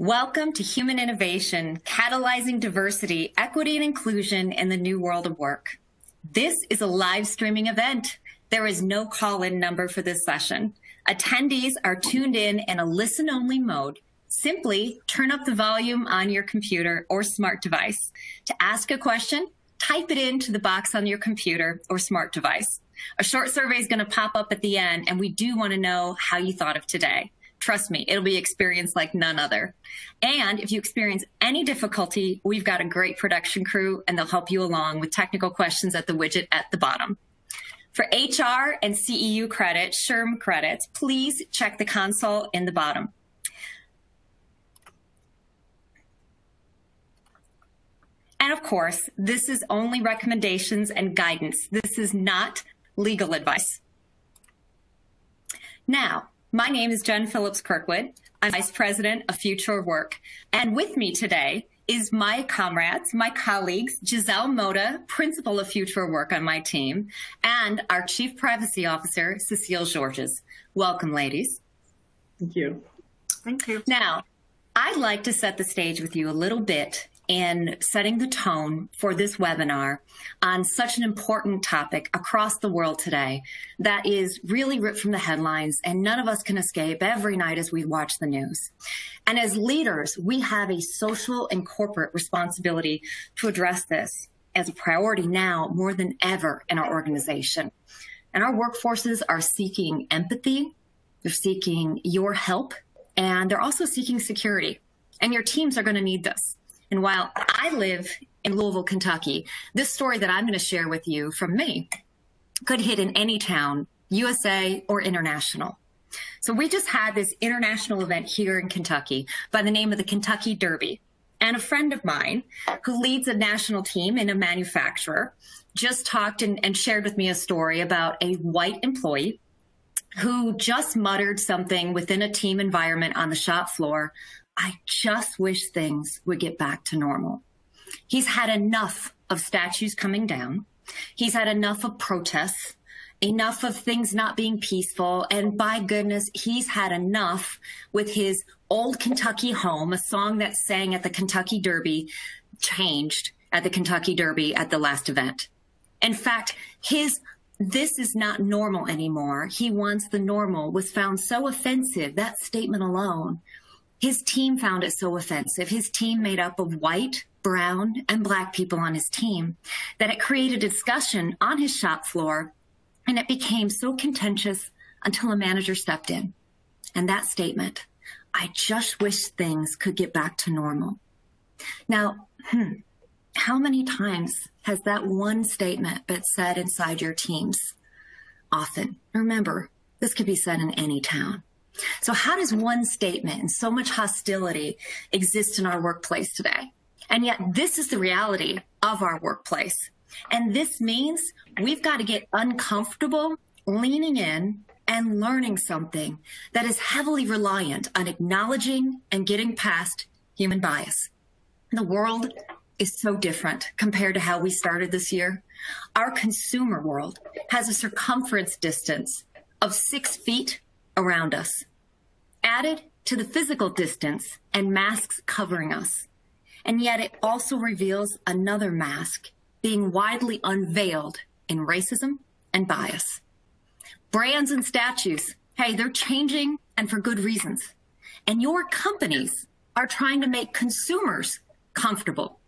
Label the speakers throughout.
Speaker 1: Welcome to Human Innovation, Catalyzing Diversity, Equity, and Inclusion in the New World of Work. This is a live streaming event. There is no call in number for this session. Attendees are tuned in in a listen only mode. Simply turn up the volume on your computer or smart device. To ask a question, type it into the box on your computer or smart device. A short survey is going to pop up at the end, and we do want to know how you thought of today. Trust me, it'll be experience like none other. And if you experience any difficulty, we've got a great production crew and they'll help you along with technical questions at the widget at the bottom. For HR and CEU credit, SHRM credits, please check the console in the bottom. And of course, this is only recommendations and guidance. This is not legal advice. Now, my name is Jen Phillips Kirkwood. I'm Vice President of Future Work. And with me today is my comrades, my colleagues, Giselle Moda, Principal of Future Work on my team, and our Chief Privacy Officer, Cecile Georges. Welcome, ladies.
Speaker 2: Thank you.
Speaker 3: Thank you.
Speaker 1: Now, I'd like to set the stage with you a little bit in setting the tone for this webinar on such an important topic across the world today that is really ripped from the headlines and none of us can escape every night as we watch the news. And as leaders, we have a social and corporate responsibility to address this as a priority now more than ever in our organization. And our workforces are seeking empathy, they're seeking your help, and they're also seeking security. And your teams are going to need this. And while I live in Louisville, Kentucky, this story that I'm going to share with you from me could hit in any town, USA or international. So we just had this international event here in Kentucky by the name of the Kentucky Derby. And a friend of mine who leads a national team in a manufacturer just talked and, and shared with me a story about a white employee who just muttered something within a team environment on the shop floor I just wish things would get back to normal. He's had enough of statues coming down. He's had enough of protests, enough of things not being peaceful. And by goodness, he's had enough with his old Kentucky home, a song that sang at the Kentucky Derby, changed at the Kentucky Derby at the last event. In fact, his this is not normal anymore. He wants the normal was found so offensive, that statement alone, his team found it so offensive, his team made up of white, brown, and black people on his team, that it created a discussion on his shop floor and it became so contentious until a manager stepped in. And that statement, I just wish things could get back to normal. Now, hmm, how many times has that one statement been said inside your teams? Often. Remember, this could be said in any town. So how does one statement and so much hostility exist in our workplace today? And yet this is the reality of our workplace. And this means we've got to get uncomfortable leaning in and learning something that is heavily reliant on acknowledging and getting past human bias. The world is so different compared to how we started this year. Our consumer world has a circumference distance of six feet around us, added to the physical distance and masks covering us. And yet it also reveals another mask being widely unveiled in racism and bias. Brands and statues, hey, they're changing and for good reasons. And your companies are trying to make consumers comfortable.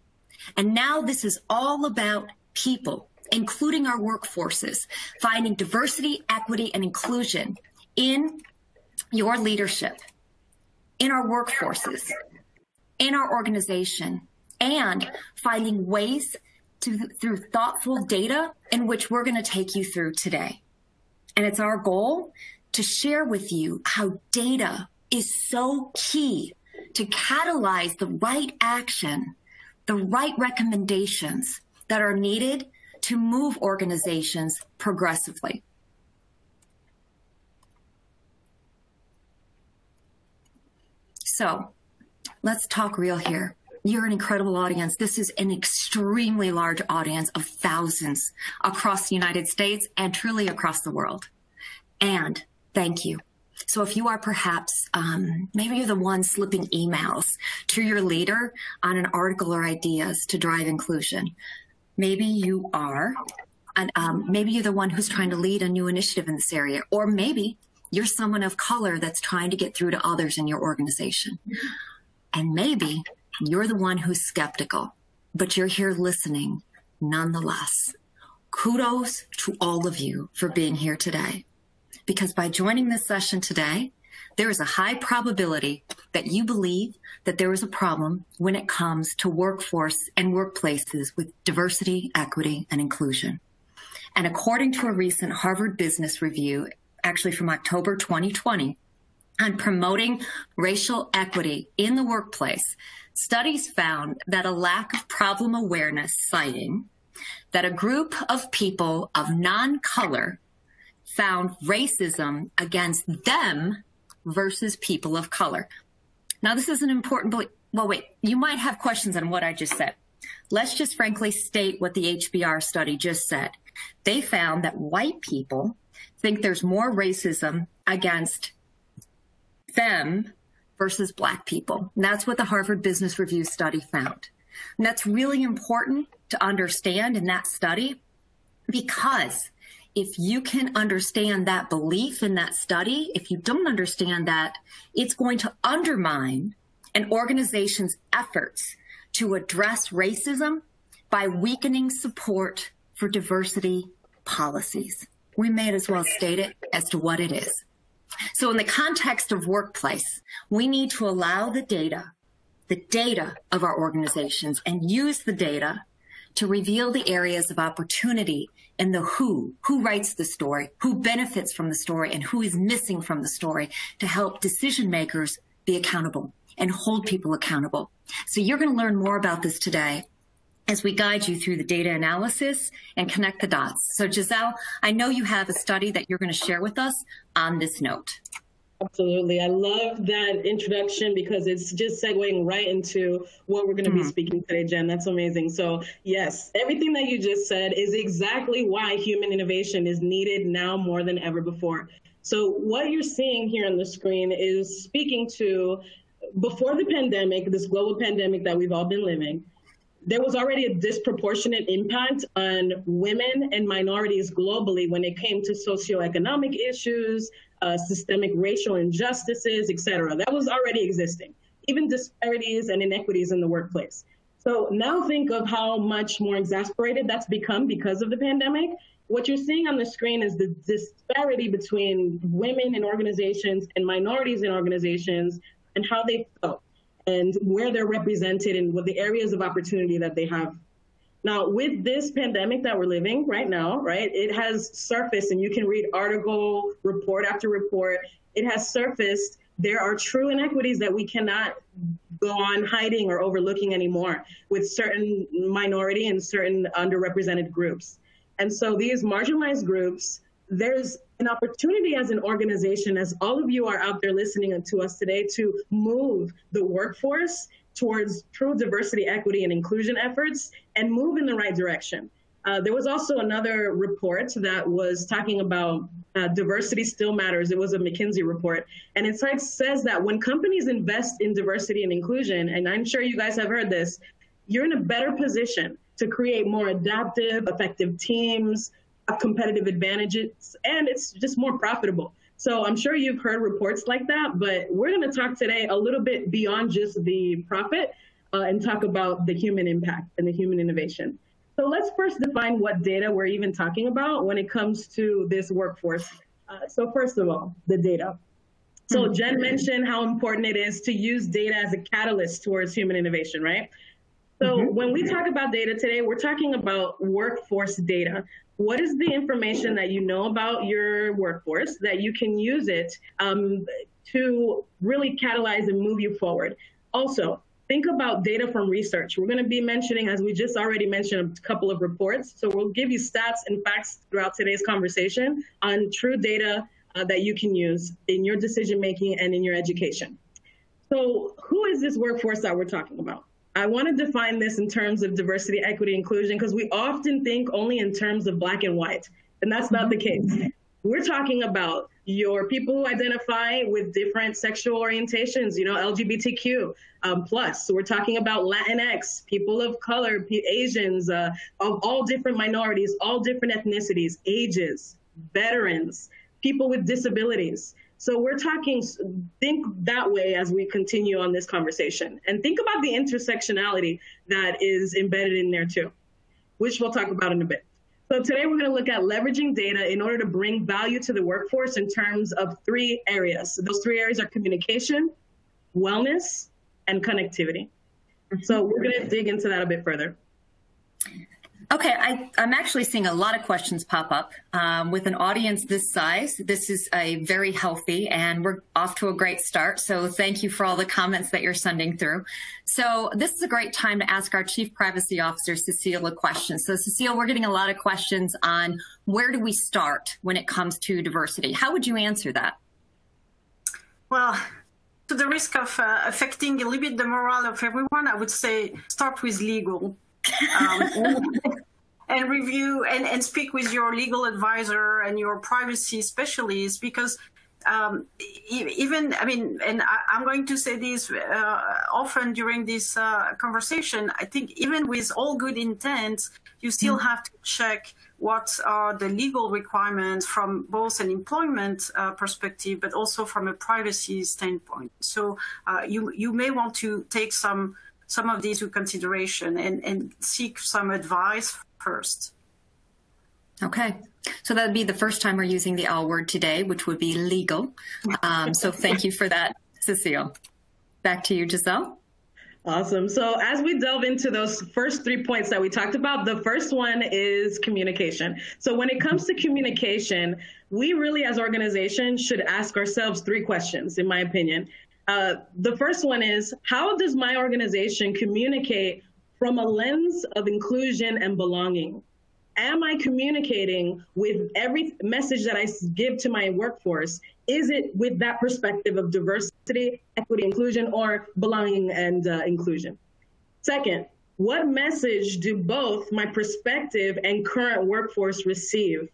Speaker 1: And now this is all about people, including our workforces, finding diversity, equity, and inclusion in your leadership, in our workforces, in our organization, and finding ways to, through thoughtful data in which we're going to take you through today. And it's our goal to share with you how data is so key to catalyze the right action, the right recommendations that are needed to move organizations progressively. So let's talk real here. You're an incredible audience. This is an extremely large audience of thousands across the United States and truly across the world. And thank you. So if you are perhaps, um, maybe you're the one slipping emails to your leader on an article or ideas to drive inclusion. Maybe you are, and um, maybe you're the one who's trying to lead a new initiative in this area, or maybe you're someone of color that's trying to get through to others in your organization. And maybe you're the one who's skeptical, but you're here listening nonetheless. Kudos to all of you for being here today because by joining this session today, there is a high probability that you believe that there is a problem when it comes to workforce and workplaces with diversity, equity, and inclusion. And according to a recent Harvard Business Review, actually from October 2020, on promoting racial equity in the workplace, studies found that a lack of problem awareness citing that a group of people of non-color found racism against them versus people of color. Now, this is an important, point. well, wait, you might have questions on what I just said. Let's just frankly state what the HBR study just said. They found that white people think there's more racism against them versus black people. And that's what the Harvard Business Review study found. And that's really important to understand in that study because if you can understand that belief in that study, if you don't understand that, it's going to undermine an organization's efforts to address racism by weakening support for diversity policies. We may as well state it as to what it is. So in the context of workplace, we need to allow the data, the data of our organizations and use the data to reveal the areas of opportunity and the who, who writes the story, who benefits from the story, and who is missing from the story to help decision makers be accountable and hold people accountable. So you're going to learn more about this today as we guide you through the data analysis and connect the dots. So Giselle, I know you have a study that you're going to share with us on this note.
Speaker 2: Absolutely. I love that introduction because it's just segueing right into what we're going to mm-hmm. be speaking today, Jen. That's amazing. So, yes, everything that you just said is exactly why human innovation is needed now more than ever before. So, what you're seeing here on the screen is speaking to before the pandemic, this global pandemic that we've all been living, there was already a disproportionate impact on women and minorities globally when it came to socioeconomic issues, uh, systemic racial injustices, et cetera. That was already existing, even disparities and inequities in the workplace. So now think of how much more exasperated that's become because of the pandemic. What you're seeing on the screen is the disparity between women in organizations and minorities in organizations and how they felt and where they're represented and what the areas of opportunity that they have now, with this pandemic that we're living right now, right, it has surfaced, and you can read article, report after report, it has surfaced. There are true inequities that we cannot go on hiding or overlooking anymore with certain minority and certain underrepresented groups. And so these marginalized groups, there's an opportunity as an organization, as all of you are out there listening to us today, to move the workforce towards true diversity, equity, and inclusion efforts and move in the right direction. Uh, there was also another report that was talking about uh, diversity still matters. It was a McKinsey report. And it says that when companies invest in diversity and inclusion, and I'm sure you guys have heard this, you're in a better position to create more adaptive, effective teams, competitive advantages, and it's just more profitable. So I'm sure you've heard reports like that, but we're going to talk today a little bit beyond just the profit uh, and talk about the human impact and the human innovation. So let's first define what data we're even talking about when it comes to this workforce. Uh, so first of all, the data. So mm-hmm. Jen mentioned how important it is to use data as a catalyst towards human innovation, right? So mm-hmm. when we talk about data today, we're talking about workforce data what is the information that you know about your workforce that you can use it um, to really catalyze and move you forward. Also, think about data from research. We're going to be mentioning, as we just already mentioned, a couple of reports. So we'll give you stats and facts throughout today's conversation on true data uh, that you can use in your decision making and in your education. So, who is this workforce that we're talking about? I want to define this in terms of diversity, equity, inclusion, because we often think only in terms of black and white, and that's not the case. We're talking about your people who identify with different sexual orientations, you know, LGBTQ um, plus. So we're talking about Latinx, people of color, Asians, uh, of all different minorities, all different ethnicities, ages, veterans, people with disabilities. So we're talking, think that way as we continue on this conversation. And think about the intersectionality that is embedded in there too, which we'll talk about in a bit. So today we're going to look at leveraging data in order to bring value to the workforce in terms of three areas. Those three areas are communication, wellness, and connectivity. So we're going to dig into that a bit further.
Speaker 1: Okay, I, am actually seeing a lot of questions pop up. Um, with an audience this size, this is a very healthy and we're off to a great start. So thank you for all the comments that you're sending through. So this is a great time to ask our Chief Privacy Officer, Cecile, a question. So Cecile, we're getting a lot of questions on where do we start when it comes to diversity? How would you answer that?
Speaker 3: Well, to the risk of uh, affecting a little bit the morale of everyone, I would say start with legal um, and review and, and speak with your legal advisor and your privacy specialist because um, even I mean, and I, am going to say this uh, often during this uh, conversation. I think even with all good intents, you still mm. have to check what are the legal requirements from both an employment uh, perspective, but also from a privacy standpoint. So uh, you you may want to take some some of these into consideration and, and seek some advice first.
Speaker 1: Okay. So that would be the first time we're using the L word today, which would be legal. Um, so thank you for that, Cecile. Back to you, Giselle.
Speaker 2: Awesome. So as we delve into those first three points that we talked about, the first one is communication. So when it comes to communication, we really as organizations should ask ourselves three questions, in my opinion. Uh, the first one is how does my organization communicate from a lens of inclusion and belonging? Am I communicating with every message that I give to my workforce? Is it with that perspective of diversity, equity, inclusion, or belonging and uh, inclusion? Second, what message do both my perspective and current workforce receive?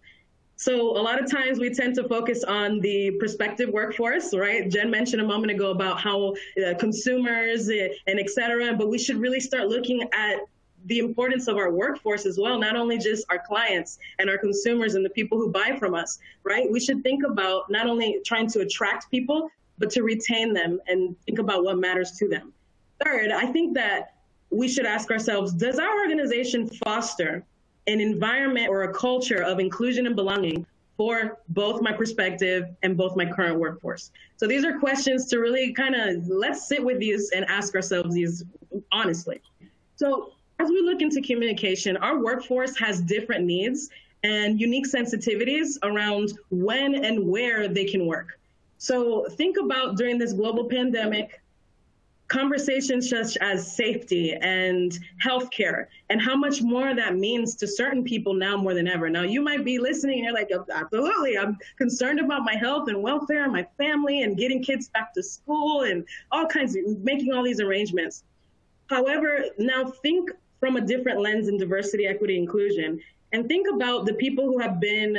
Speaker 2: So a lot of times we tend to focus on the prospective workforce, right? Jen mentioned a moment ago about how uh, consumers eh, and et cetera, but we should really start looking at the importance of our workforce as well, not only just our clients and our consumers and the people who buy from us, right? We should think about not only trying to attract people, but to retain them and think about what matters to them. Third, I think that we should ask ourselves, does our organization foster an environment or a culture of inclusion and belonging for both my perspective and both my current workforce. So these are questions to really kind of let's sit with these and ask ourselves these honestly. So as we look into communication, our workforce has different needs and unique sensitivities around when and where they can work. So think about during this global pandemic, conversations such as safety and healthcare and how much more that means to certain people now more than ever. Now, you might be listening and you're like, absolutely, I'm concerned about my health and welfare and my family and getting kids back to school and all kinds of making all these arrangements. However, now think from a different lens in diversity, equity, inclusion, and think about the people who have been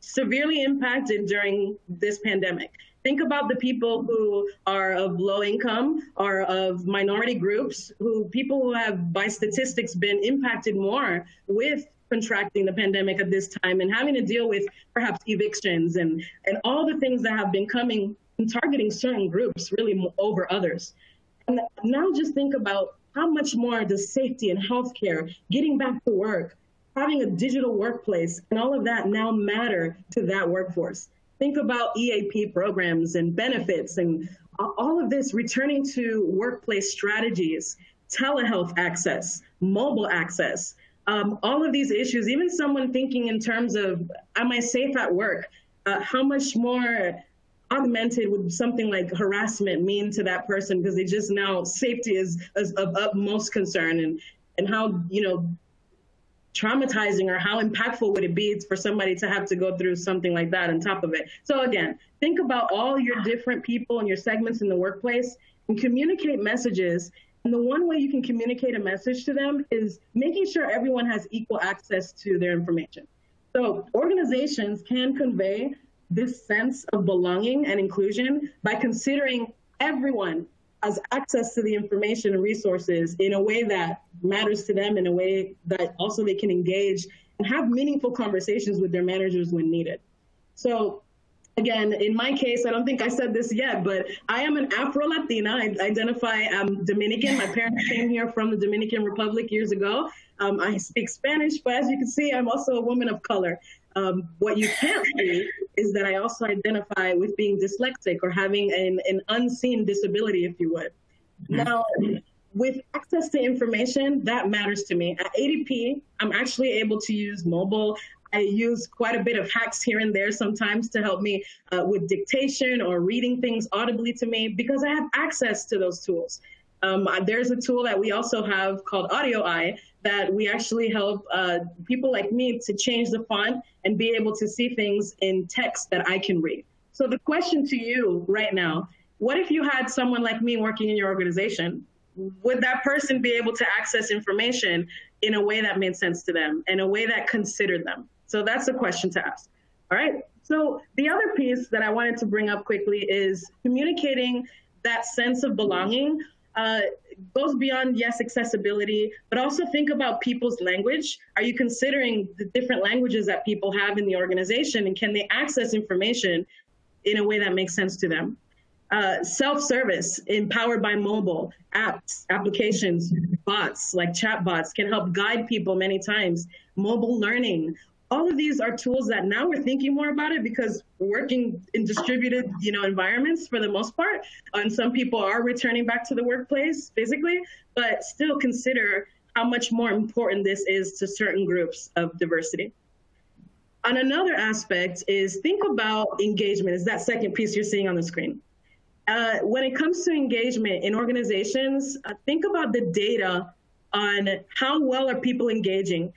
Speaker 2: severely impacted during this pandemic Think about the people who are of low income, are of minority groups, who people who have, by statistics, been impacted more with contracting the pandemic at this time and having to deal with perhaps evictions and, and all the things that have been coming and targeting certain groups really over others. And now just think about how much more does safety and healthcare, getting back to work, having a digital workplace, and all of that now matter to that workforce. Think about EAP programs and benefits and all of this returning to workplace strategies, telehealth access, mobile access, um, all of these issues, even someone thinking in terms of, am I safe at work? Uh, how much more augmented would something like harassment mean to that person? Because they just now safety is, is of utmost concern and, and how, you know, traumatizing or how impactful would it be for somebody to have to go through something like that on top of it? So again, think about all your different people and your segments in the workplace and communicate messages. And the one way you can communicate a message to them is making sure everyone has equal access to their information. So organizations can convey this sense of belonging and inclusion by considering everyone has access to the information and resources in a way that matters to them, in a way that also they can engage and have meaningful conversations with their managers when needed. So again, in my case, I don't think I said this yet, but I am an Afro Latina. I identify I'm Dominican. My parents came here from the Dominican Republic years ago. Um, I speak Spanish, but as you can see, I'm also a woman of color. Um, what you can't see is that I also identify with being dyslexic or having an, an unseen disability, if you would. Mm-hmm. Now, with access to information, that matters to me. At ADP, I'm actually able to use mobile. I use quite a bit of hacks here and there sometimes to help me uh, with dictation or reading things audibly to me because I have access to those tools. Um, there's a tool that we also have called Audio AudioEye that we actually help uh, people like me to change the font and be able to see things in text that I can read. So the question to you right now, what if you had someone like me working in your organization? Would that person be able to access information in a way that made sense to them, in a way that considered them? So that's the question to ask. All right. So the other piece that I wanted to bring up quickly is communicating that sense of belonging uh, goes beyond yes accessibility but also think about people's language. Are you considering the different languages that people have in the organization and can they access information in a way that makes sense to them? Uh, self-service empowered by mobile apps applications bots like chat bots can help guide people many times. Mobile learning all of these are tools that now we're thinking more about it because we're working in distributed you know environments for the most part. And some people are returning back to the workplace physically but still consider how much more important this is to certain groups of diversity. And another aspect is think about engagement. Is that second piece you're seeing on the screen. Uh, when it comes to engagement in organizations uh, think about the data on how well are people engaging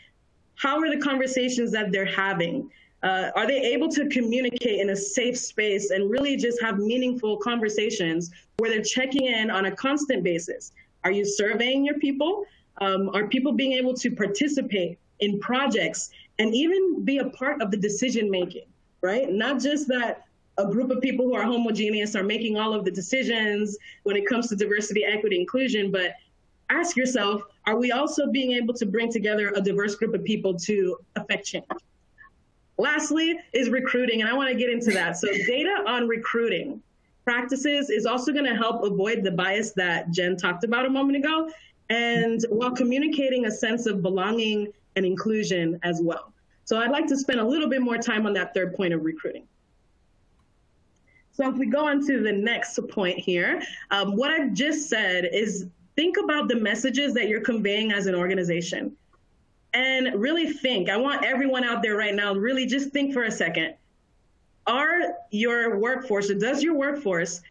Speaker 2: how are the conversations that they're having? Uh, are they able to communicate in a safe space and really just have meaningful conversations where they're checking in on a constant basis? Are you surveying your people? Um, are people being able to participate in projects and even be a part of the decision making, right? Not just that a group of people who are homogeneous are making all of the decisions when it comes to diversity, equity, inclusion, but ask yourself, are we also being able to bring together a diverse group of people to affect change? Lastly is recruiting, and I want to get into that. So data on recruiting practices is also going to help avoid the bias that Jen talked about a moment ago, and while communicating a sense of belonging and inclusion as well. So I'd like to spend a little bit more time on that third point of recruiting. So if we go on to the next point here, um, what I've just said is think about the messages that you're conveying as an organization and really think. I want everyone out there right now, really just think for a second. Are your workforce, or does your workforce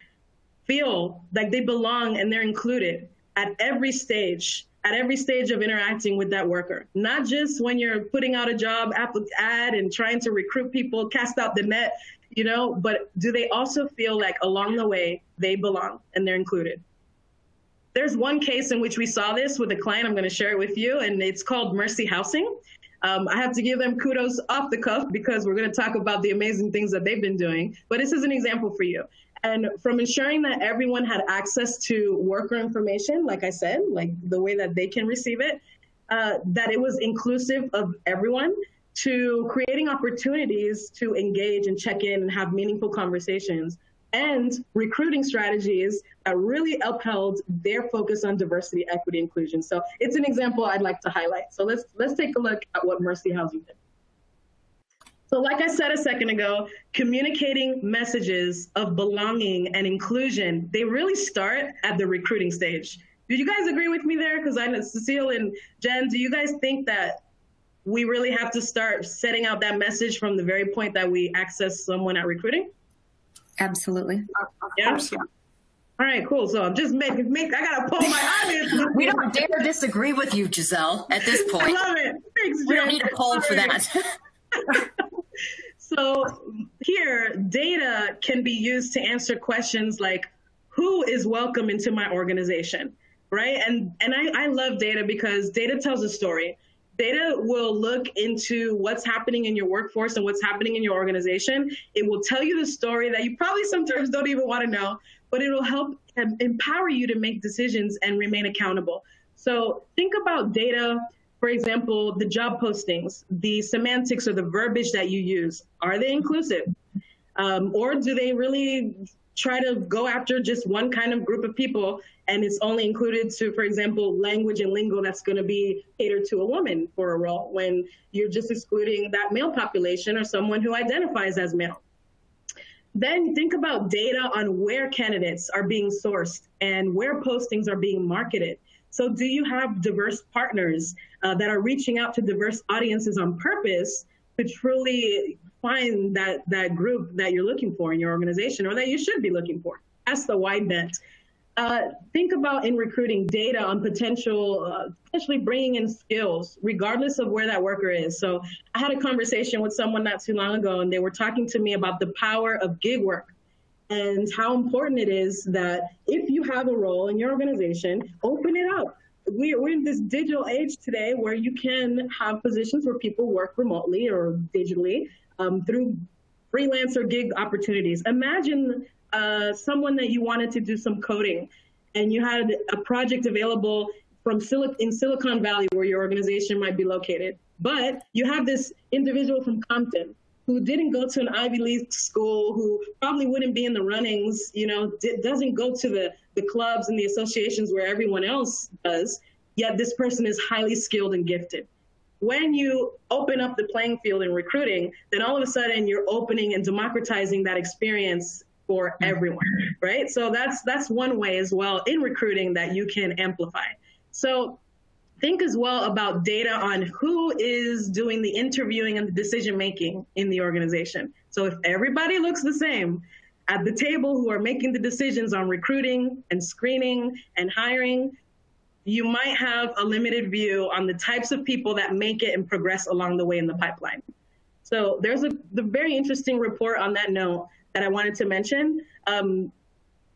Speaker 2: feel like they belong and they're included at every stage, at every stage of interacting with that worker? Not just when you're putting out a job ad and trying to recruit people, cast out the net, you know, but do they also feel like along the way they belong and they're included? There's one case in which we saw this with a client. I'm going to share it with you, and it's called Mercy Housing. Um, I have to give them kudos off the cuff because we're going to talk about the amazing things that they've been doing. But this is an example for you. And from ensuring that everyone had access to worker information, like I said, like the way that they can receive it, uh, that it was inclusive of everyone, to creating opportunities to engage and check in and have meaningful conversations and recruiting strategies that really upheld their focus on diversity, equity, inclusion. So it's an example I'd like to highlight. So let's let's take a look at what Mercy Housing did. So like I said a second ago, communicating messages of belonging and inclusion, they really start at the recruiting stage. Do you guys agree with me there? Because I know Cecile and Jen, do you guys think that we really have to start setting out that message from the very point that we access someone at recruiting?
Speaker 1: Absolutely.
Speaker 2: Yeah. All right, cool. So I'm just making make I gotta pull my eyelids.
Speaker 1: we don't dare disagree with you, Giselle, at this point. I
Speaker 2: love it. Thanks,
Speaker 1: we don't need a poll for that.
Speaker 2: so here, data can be used to answer questions like who is welcome into my organization, right? And and I, I love data because data tells a story. Data will look into what's happening in your workforce and what's happening in your organization. It will tell you the story that you probably sometimes don't even want to know, but it will help empower you to make decisions and remain accountable. So think about data, for example, the job postings, the semantics or the verbiage that you use. Are they inclusive? Um, or do they really try to go after just one kind of group of people and it's only included to, for example, language and lingo that's going to be catered to a woman for a role when you're just excluding that male population or someone who identifies as male. Then think about data on where candidates are being sourced and where postings are being marketed. So, do you have diverse partners uh, that are reaching out to diverse audiences on purpose to truly find that that group that you're looking for in your organization or that you should be looking for. That's the wide net. Uh, think about in recruiting data on potential, uh, potentially bringing in skills, regardless of where that worker is. So I had a conversation with someone not too long ago, and they were talking to me about the power of gig work and how important it is that if you have a role in your organization, open it up. We, we're in this digital age today where you can have positions where people work remotely or digitally um, through freelancer gig opportunities. Imagine uh, someone that you wanted to do some coding and you had a project available from Sil- in Silicon Valley where your organization might be located. But you have this individual from Compton who didn't go to an Ivy League school, who probably wouldn't be in the runnings, you know, d- doesn't go to the, the clubs and the associations where everyone else does, yet this person is highly skilled and gifted when you open up the playing field in recruiting, then all of a sudden you're opening and democratizing that experience for mm-hmm. everyone, right? So that's that's one way as well in recruiting that you can amplify. So think as well about data on who is doing the interviewing and the decision making in the organization. So if everybody looks the same at the table who are making the decisions on recruiting and screening and hiring, you might have a limited view on the types of people that make it and progress along the way in the pipeline. So there's a the very interesting report on that note that I wanted to mention. Um,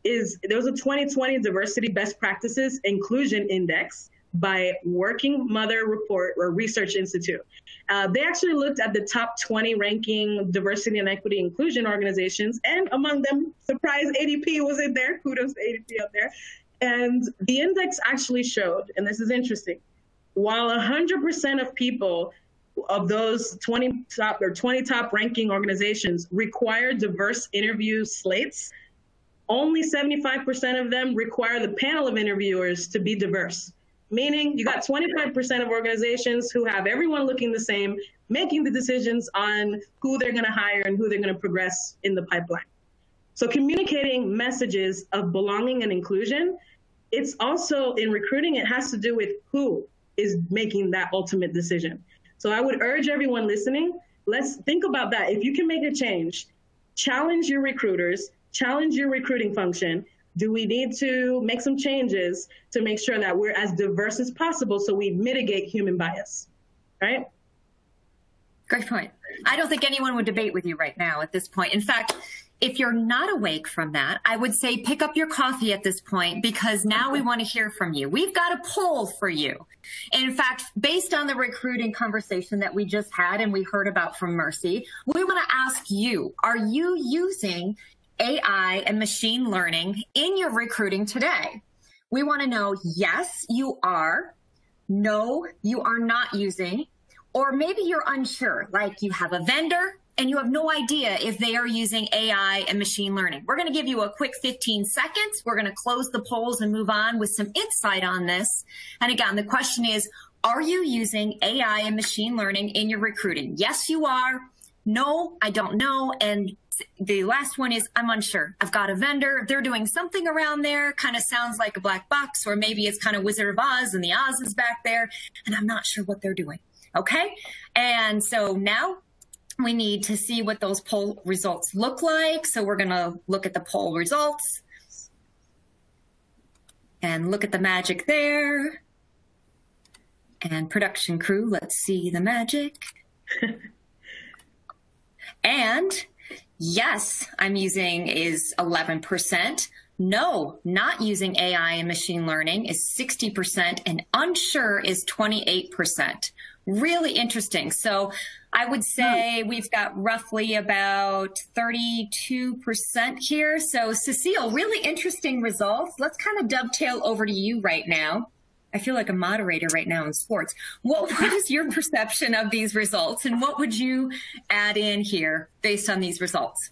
Speaker 2: is there was a 2020 diversity best practices inclusion index by Working Mother Report or Research Institute. Uh, they actually looked at the top 20 ranking diversity and equity inclusion organizations, and among them, surprise, ADP was in there. Kudos to ADP out there. And the index actually showed, and this is interesting, while 100% of people of those 20 top or 20 top ranking organizations require diverse interview slates, only 75% of them require the panel of interviewers to be diverse. Meaning you got 25% of organizations who have everyone looking the same, making the decisions on who they're going to hire and who they're going to progress in the pipeline. So communicating messages of belonging and inclusion it's also in recruiting, it has to do with who is making that ultimate decision. So I would urge everyone listening, let's think about that. If you can make a change, challenge your recruiters, challenge your recruiting function. Do we need to make some changes to make sure that we're as diverse as possible so we mitigate human bias? Right?
Speaker 1: Great point. I don't think anyone would debate with you right now at this point. In fact, if you're not awake from that, I would say pick up your coffee at this point because now we want to hear from you. We've got a poll for you. In fact, based on the recruiting conversation that we just had and we heard about from Mercy, we want to ask you, are you using AI and machine learning in your recruiting today? We want to know, yes, you are. No, you are not using. Or maybe you're unsure, like you have a vendor and you have no idea if they are using AI and machine learning. We're going to give you a quick 15 seconds. We're going to close the polls and move on with some insight on this. And again, the question is, are you using AI and machine learning in your recruiting? Yes, you are. No, I don't know. And the last one is I'm unsure. I've got a vendor. They're doing something around there, kind of sounds like a black box, or maybe it's kind of Wizard of Oz and the Oz is back there, and I'm not sure what they're doing. Okay. And so now we need to see what those poll results look like. So we're going to look at the poll results and look at the magic there. And production crew, let's see the magic. and yes, I'm using is 11%. No, not using AI and machine learning is 60%, and unsure is 28%. Really interesting. So I would hmm. say we've got roughly about 32% here. So Cecile, really interesting results. Let's kind of dovetail over to you right now. I feel like a moderator right now in sports. What, what is your perception of these results and what would you add in here based on these results?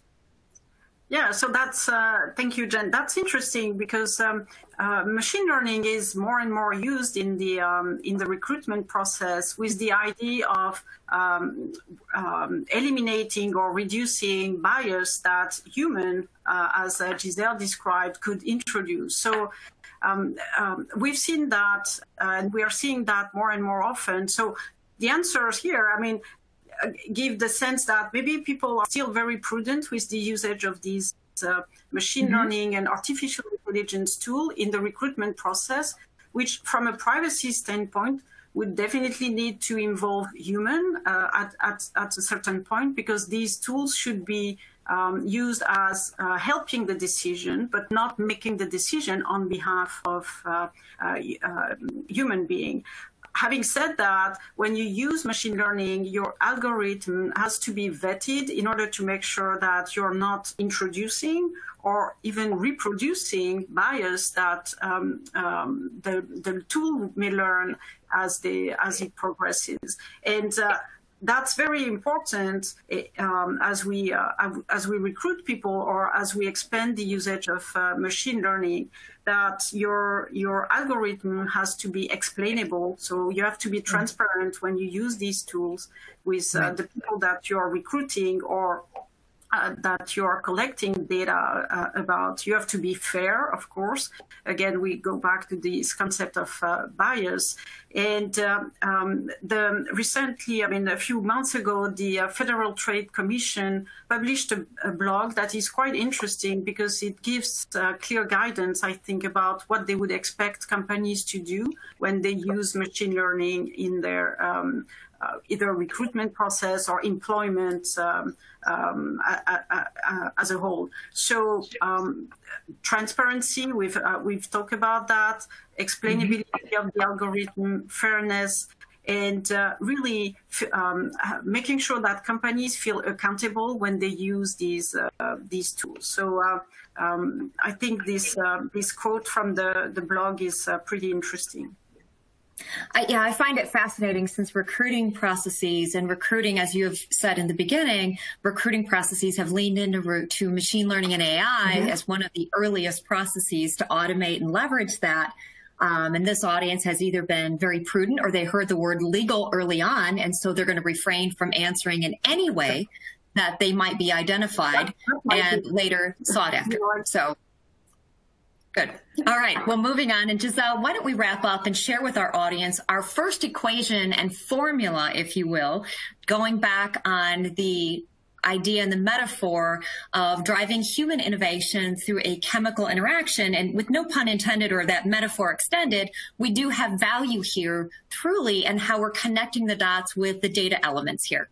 Speaker 3: Yeah, so that's, uh, thank you, Jen. That's interesting because um, uh, machine learning is more and more used in the, um, in the recruitment process with the idea of um, um eliminating or reducing bias that human, uh, as uh, Giselle described, could introduce. So um, um, we've seen that, and we are seeing that more and more often. So the answers here, I mean, give the sense that maybe people are still very prudent with the usage of these uh, machine mm-hmm. learning and artificial intelligence tool in the recruitment process, which from a privacy standpoint would definitely need to involve human uh, at, at, at a certain point because these tools should be um, used as uh, helping the decision, but not making the decision on behalf of uh, uh, uh human being having said that, when you use machine learning, your algorithm has to be vetted in order to make sure that you're not introducing or even reproducing bias that um, um, the, the tool may learn as, they, as it progresses. And uh, that's very important eh, um, as we uh, as we recruit people or as we expand the usage of uh, machine learning. That your your algorithm has to be explainable. So you have to be transparent when you use these tools with uh, the people that you are recruiting or uh, that you are collecting data uh, about. You have to be fair, of course. Again, we go back to this concept of uh, bias. And um, um, the recently, I mean, a few months ago, the uh, Federal Trade Commission published a, a, blog that is quite interesting because it gives uh, clear guidance, I think, about what they would expect companies to do when they use machine learning in their um, uh, either recruitment process or employment um, um, as a whole. So um, transparency, we've uh, we've talked about that, explainability mm-hmm. of the algorithm, fairness, and uh, really um, making sure that companies feel accountable when they use these uh, these tools. So uh, um, I think this uh, this quote from the the blog is uh, pretty interesting.
Speaker 1: I, yeah, I find it fascinating since recruiting processes and recruiting, as you have said in the beginning, recruiting processes have leaned into to machine learning and AI mm-hmm. as one of the earliest processes to automate and leverage that. Um, and this audience has either been very prudent or they heard the word legal early on, and so they're going to refrain from answering in any way that they might be identified and later sought after. So Good. All right. Well, moving on. And Giselle, why don't we wrap up and share with our audience our first equation and formula, if you will, going back on the idea and the metaphor of driving human innovation through a chemical interaction. And with no pun intended or that metaphor extended, we do have value here truly and how we're connecting the dots with the data elements here.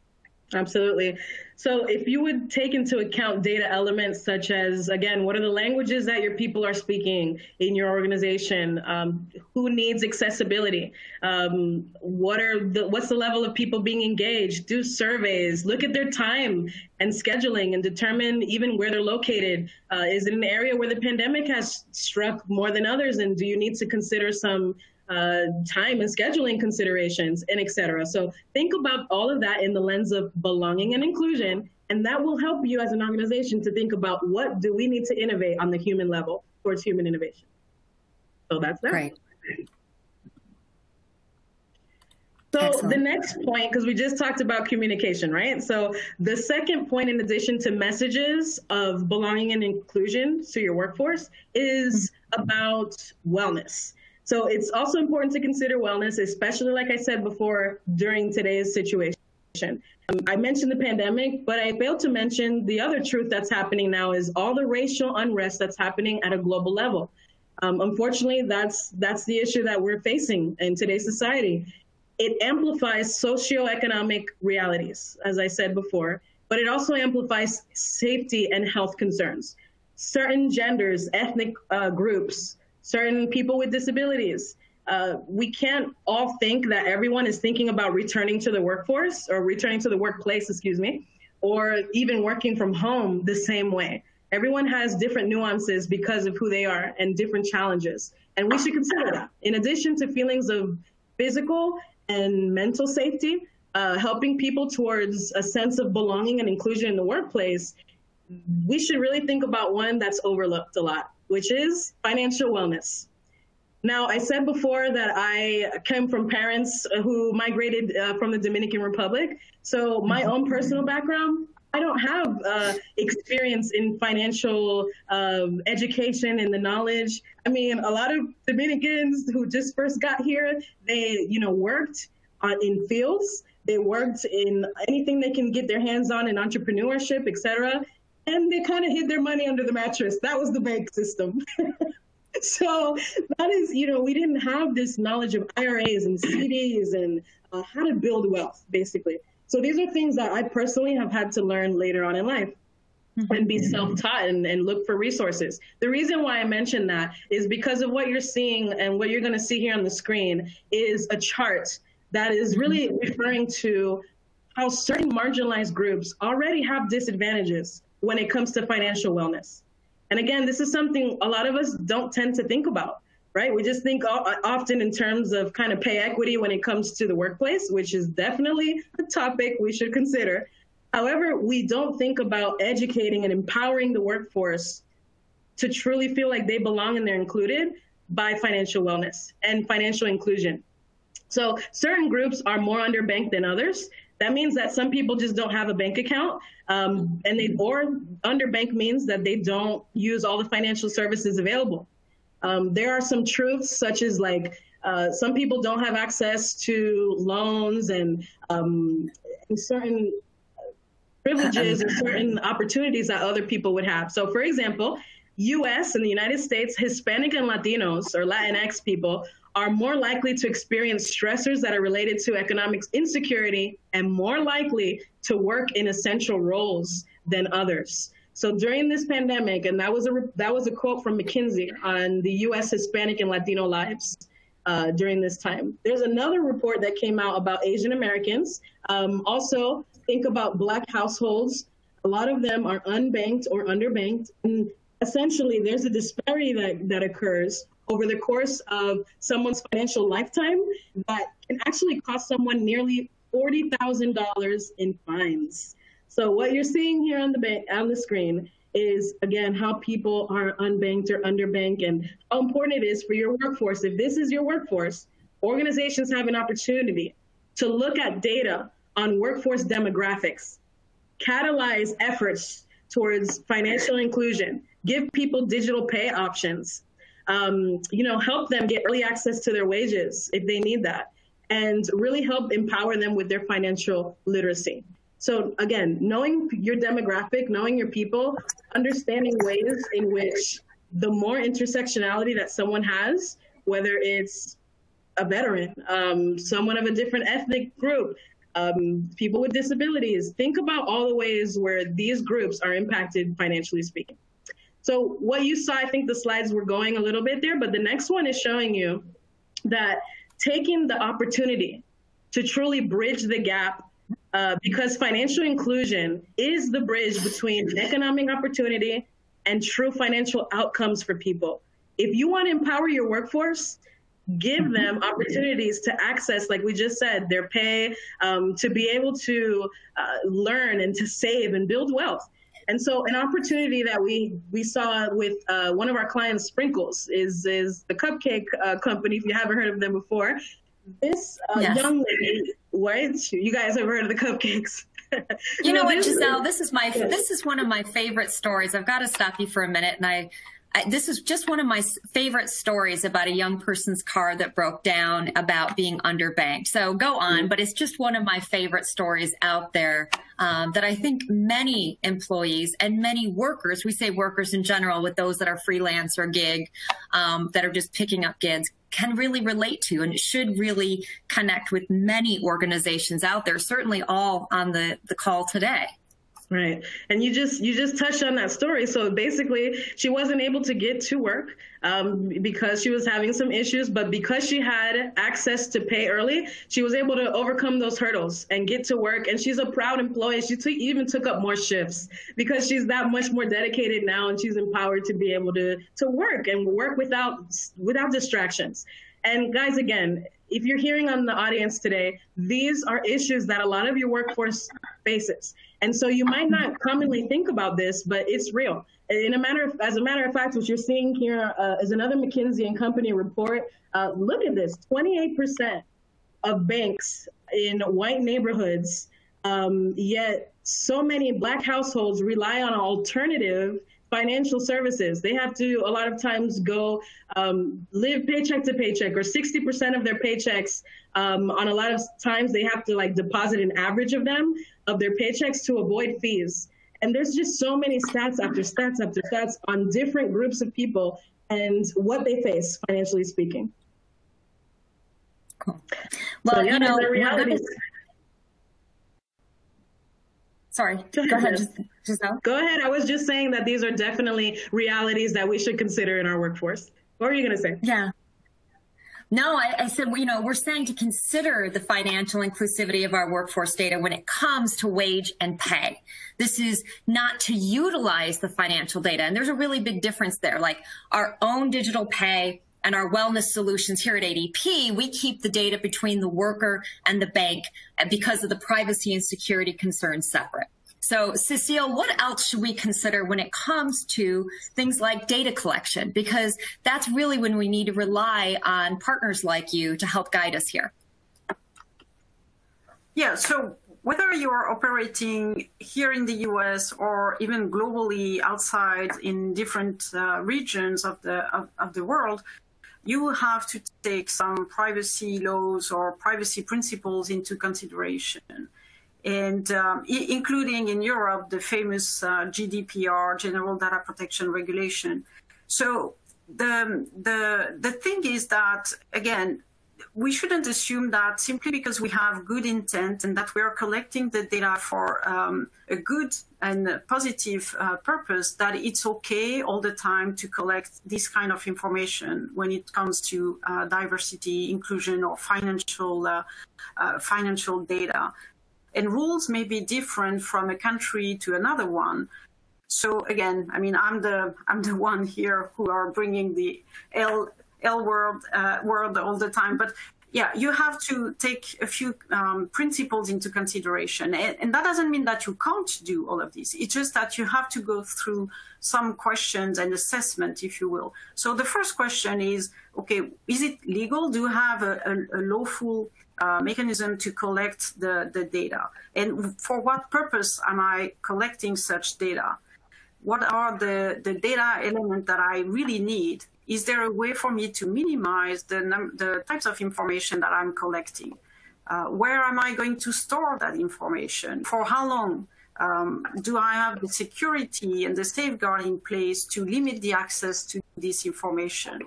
Speaker 2: Absolutely. So if you would take into account data elements such as, again, what are the languages that your people are speaking in your organization? Um, who needs accessibility? Um, what are the, what's the level of people being engaged? Do surveys, look at their time and scheduling and determine even where they're located. Uh, is it an area where the pandemic has struck more than others? And do you need to consider some uh, time and scheduling considerations, and et cetera. So think about all of that in the lens of belonging and inclusion, and that will help you as an organization to think about what do we need to innovate on the human level towards human innovation. So that's that.
Speaker 1: Right.
Speaker 2: So Excellent. the next point, because we just talked about communication, right? So the second point, in addition to messages of belonging and inclusion to your workforce, is about wellness. So it's also important to consider wellness, especially, like I said before, during today's situation. Um, I mentioned the pandemic, but I failed to mention the other truth that's happening now is all the racial unrest that's happening at a global level. Um, unfortunately, that's that's the issue that we're facing in today's society. It amplifies socioeconomic realities, as I said before, but it also amplifies safety and health concerns. Certain genders, ethnic uh, groups, certain people with disabilities, uh, we can't all think that everyone is thinking about returning to the workforce or returning to the workplace, excuse me, or even working from home the same way. Everyone has different nuances because of who they are and different challenges. And we should consider that. In addition to feelings of physical and mental safety, uh, helping people towards a sense of belonging and inclusion in the workplace, we should really think about one that's overlooked a lot, which is financial wellness. Now, I said before that I came from parents who migrated uh, from the Dominican Republic. So, my own personal background, I don't have uh, experience in financial um, education and the knowledge. I mean, a lot of Dominicans who just first got here, they, you know, worked on, in fields. They worked in anything they can get their hands on in entrepreneurship, etc. And they kind of hid their money under the mattress. That was the bank system. so that is, you know, we didn't have this knowledge of IRAs and CDs and uh, how to build wealth, basically. So these are things that I personally have had to learn later on in life and be self-taught and, and, look for resources. The reason why I mention that is because of what you're seeing and what you're going to see here on the screen is a chart that is really referring to how certain marginalized groups already have disadvantages when it comes to financial wellness. And again, this is something a lot of us don't tend to think about, right? We just think uh, often in terms of kind of pay equity when it comes to the workplace, which is definitely a topic we should consider. However, we don't think about educating and empowering the workforce to truly feel like they belong and they're included by financial wellness and financial inclusion. So certain groups are more underbanked than others. That means that some people just don't have a bank account, um, and they or underbank means that they don't use all the financial services available. Um, there are some truths such as like uh, some people don't have access to loans and, um, certain privileges and certain opportunities that other people would have. So, for example, U.S. and the United States, Hispanic and Latinos or Latinx people are more likely to experience stressors that are related to economic insecurity and more likely to work in essential roles than others. So during this pandemic, and that was a that was a quote from McKinsey on the U.S. Hispanic and Latino lives uh, during this time. There's another report that came out about Asian Americans. Um, also, think about Black households. A lot of them are unbanked or underbanked, and essentially, there's a disparity that that occurs over the course of someone's financial lifetime that can actually cost someone nearly $40,000 in fines. So what you're seeing here on the on the screen is again how people are unbanked or underbanked and how important it is for your workforce. If this is your workforce, organizations have an opportunity to look at data on workforce demographics, catalyze efforts towards financial inclusion, give people digital pay options, um, you know, help them get early access to their wages if they need that, and really help empower them with their financial literacy. So again, knowing your demographic, knowing your people, understanding ways in which the more intersectionality that someone has, whether it's a veteran, um, someone of a different ethnic group, um, people with disabilities, think about all the ways where these groups are impacted financially speaking. So what you saw, I think the slides were going a little bit there, but the next one is showing you that taking the opportunity to truly bridge the gap uh, because financial inclusion is the bridge between economic opportunity and true financial outcomes for people. If you want to empower your workforce, give them opportunities to access, like we just said, their pay, um, to be able to uh, learn and to save and build wealth. And so, an opportunity that we we saw with uh, one of our clients, Sprinkles, is is the cupcake uh, company. If you haven't heard of them before, this uh, yes. young lady, what you guys have heard of the cupcakes?
Speaker 1: you, know, what, Giselle? This is my this is one of my favorite stories. I've got to stop you for a minute, and I this is just one of my favorite stories about a young person's car that broke down about being underbanked. So go on, mm-hmm. but it's just one of my favorite stories out there um, that I think many employees and many workers, we say workers in general, with those that are freelance or gig, um, that are just picking up gigs, can really relate to and it should really connect with many organizations out there, certainly all on the, the call today.
Speaker 2: Right. And you just you just touched on that story. So basically, she wasn't able to get to work um, because she was having some issues, but because she had access to pay early, she was able to overcome those hurdles and get to work. And she's a proud employee. She even took up more shifts because she's that much more dedicated now, and she's empowered to be able to to work and work without without distractions. And guys, again, if you're hearing on the audience today, these are issues that a lot of your workforce faces. And so you might not commonly think about this, but it's real. In a matter of, as a matter of fact, what you're seeing here uh, is another McKinsey and Company report. Uh, look at this: 28% of banks in white neighborhoods, um, yet so many black households rely on an alternative financial services. They have to a lot of times go um, live paycheck to paycheck, or 60% of their paychecks. Um, on a lot of times, they have to like deposit an average of them of their paychecks to avoid fees. And there's just so many stats after stats after stats on different groups of people and what they face financially speaking.
Speaker 1: Cool. Well, so, yeah, you know, Sorry, go ahead, Giselle.
Speaker 2: Go ahead. I was just saying that these are definitely realities that we should consider in our workforce. What are you going to say?
Speaker 1: Yeah. No, I, I, said, you know, we're saying to consider the financial inclusivity of our workforce data when it comes to wage and pay. This is not to utilize the financial data. And there's a really big difference there. Like our own digital pay and our wellness solutions here at ADP, we keep the data between the worker and the bank because of the privacy and security concerns separate. So, Cecile, what else should we consider when it comes to things like data collection? Because that's really when we need to rely on partners like you to help guide us here.
Speaker 3: Yeah, so whether you're operating here in the US or even globally outside in different uh, regions of the, of, of the world, you will have to take some privacy laws or privacy principles into consideration. And um, including in Europe, the famous uh, GDPR, General Data Protection Regulation. So the, the, the thing is that, again, we shouldn't assume that simply because we have good intent and that we are collecting the data for um, a good and positive uh, purpose, that it's okay all the time to collect this kind of information when it comes to uh, diversity, inclusion, or financial uh, uh financial data. And rules may be different from a country to another one. So again, I mean, I'm the I'm the one here who are bringing the L L world uh, world all the time. But yeah, you have to take a few um, principles into consideration, and, and, that doesn't mean that you can't do all of this. It's just that you have to go through some questions and assessment, if you will. So the first question is, okay, is it legal? Do you have a, a, a lawful uh, mechanism to collect the, the data? And for what purpose am I collecting such data? What are the, the data elements that I really need is there a way for me to minimize the, the types of information that I'm collecting? Uh, where am I going to store that information? For how long? Um, do I have the security and the safeguard in place to limit the access to this information?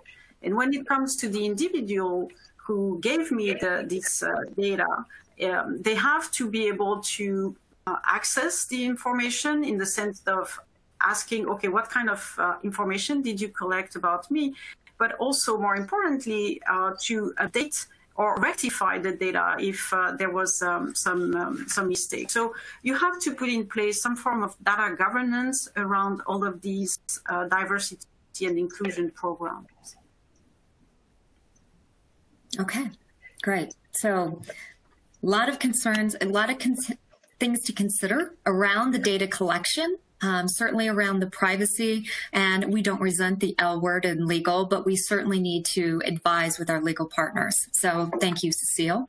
Speaker 3: And when it comes to the individual who gave me the, this uh, data, um, they have to be able to uh, access the information in the sense of asking, okay, what kind of uh, information did you collect about me? But also, more importantly, uh, to update or rectify the data if uh, there was um, some um, some mistake. So you have to put in place some form of data governance around all of these uh, diversity and inclusion programs.
Speaker 1: Okay, great. So a lot of concerns, a lot of things to consider around the data collection um, certainly around the privacy. And we don't resent the L word in legal, but we certainly need to advise with our legal partners. So thank you, Cecile.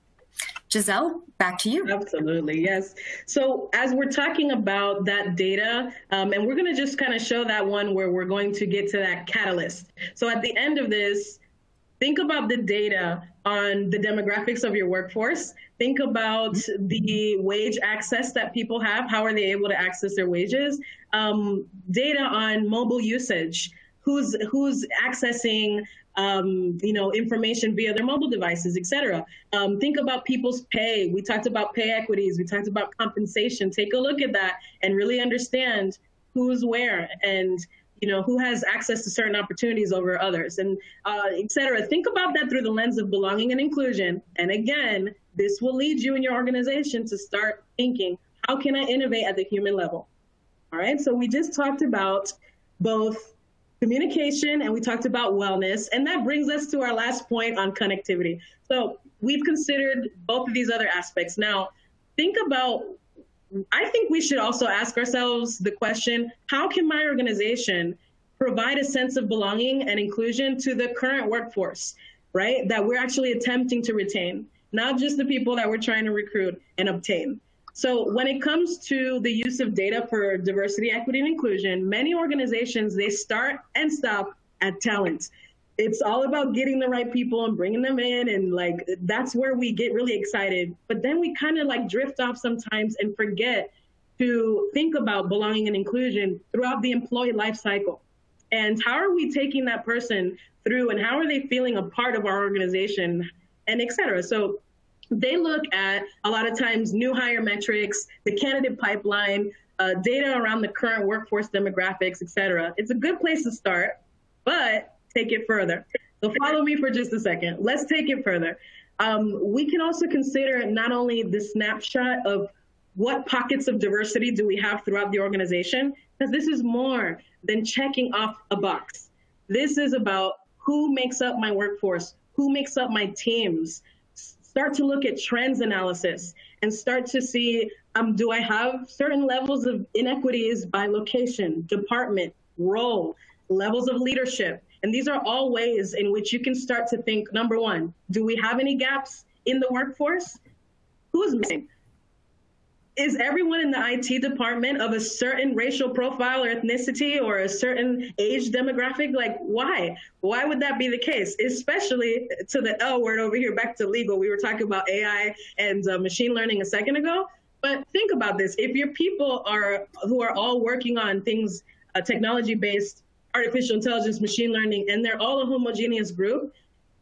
Speaker 1: Giselle, back to you.
Speaker 2: Absolutely, yes. So, as we're talking about that data, um, and we're going to just kind of show that one where we're going to get to that catalyst. So, at the end of this, think about the data on the demographics of your workforce. Think about the wage access that people have. How are they able to access their wages? Um, data on mobile usage. who's who's accessing um, you know information via their mobile devices, et cetera. Um, think about people's pay. We talked about pay equities. We talked about compensation. Take a look at that and really understand who's where and you know who has access to certain opportunities over others and uh, et cetera. Think about that through the lens of belonging and inclusion. And again, this will lead you in your organization to start thinking, how can I innovate at the human level? All right. So we just talked about both communication and we talked about wellness. And that brings us to our last point on connectivity. So we've considered both of these other aspects. Now, think about I think we should also ask ourselves the question how can my organization provide a sense of belonging and inclusion to the current workforce, right? That we're actually attempting to retain, not just the people that we're trying to recruit and obtain. So when it comes to the use of data for diversity, equity, and inclusion, many organizations, they start and stop at talent. It's all about getting the right people and bringing them in. And like, that's where we get really excited. But then we kind of like drift off sometimes and forget to think about belonging and inclusion throughout the employee life cycle. And how are we taking that person through and how are they feeling a part of our organization and et cetera? So they look at a lot of times new hire metrics, the candidate pipeline, uh, data around the current workforce demographics, et cetera. It's a good place to start, but take it further. So follow me for just a second. Let's take it further. Um, we can also consider not only the snapshot of what pockets of diversity do we have throughout the organization, because this is more than checking off a box. This is about who makes up my workforce, who makes up my teams, start to look at trends analysis and start to see um, do I have certain levels of inequities by location, department, role, levels of leadership. And these are all ways in which you can start to think number one, do we have any gaps in the workforce? Who's missing? is everyone in the IT department of a certain racial profile or ethnicity or a certain age demographic? Like, why? Why would that be the case? Especially to the L word over here, back to legal. We were talking about AI and uh, machine learning a second ago. But think about this: if your people are who are all working on things, uh, technology-based, artificial intelligence, machine learning, and they're all a homogeneous group,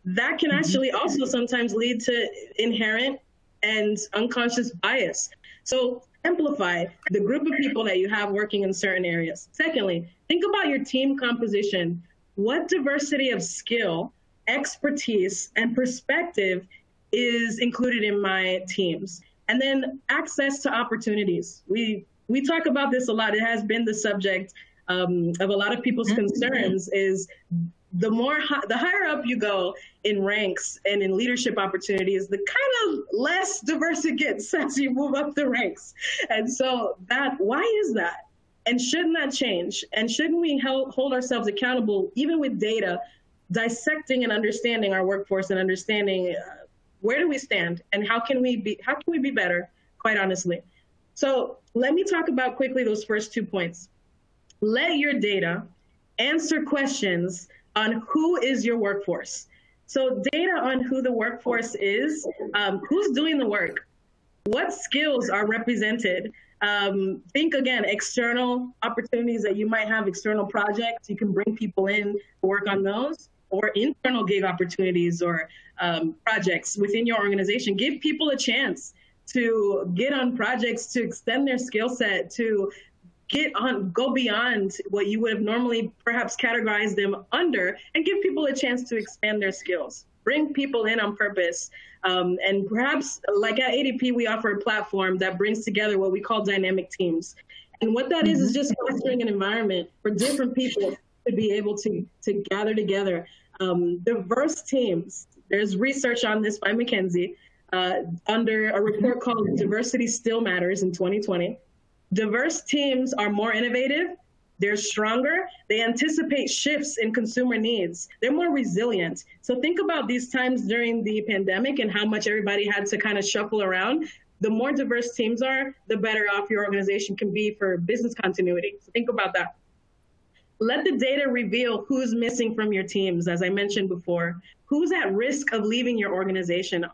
Speaker 2: that can mm-hmm. actually also sometimes lead to inherent and unconscious bias. So amplify the group of people that you have working in certain areas. Secondly, think about your team composition. What diversity of skill, expertise, and perspective is included in my teams? And then access to opportunities. We we talk about this a lot. It has been the subject um, of a lot of people's mm-hmm. concerns. Is the more the higher up you go in ranks and in leadership opportunities, the kind of less diverse it gets as you move up the ranks. And so that why is that? And shouldn't that change? And shouldn't we help hold ourselves accountable, even with data, dissecting and understanding our workforce and understanding uh, where do we stand and how can we be how can we be better? Quite honestly. So let me talk about quickly those first two points. Let your data answer questions on who is your workforce. So data on who the workforce is, um, who's doing the work, what skills are represented. Um, think again, external opportunities that you might have, external projects, you can bring people in to work on those, or internal gig opportunities or um, projects within your organization. Give people a chance to get on projects, to extend their skill set, to get on, go beyond what you would have normally perhaps categorized them under, and give people a chance to expand their skills. Bring people in on purpose. Um, and perhaps, like at ADP, we offer a platform that brings together what we call dynamic teams. And what that is is just fostering an environment for different people to be able to, to gather together. Um, diverse teams. There's research on this by McKinsey uh, under a report called Diversity Still Matters in 2020. Diverse teams are more innovative, they're stronger, they anticipate shifts in consumer needs, they're more resilient. So think about these times during the pandemic and how much everybody had to kind of shuffle around. The more diverse teams are, the better off your organization can be for business continuity. So think about that. Let the data reveal who's missing from your teams, as I mentioned before. Who's at risk of leaving your organization?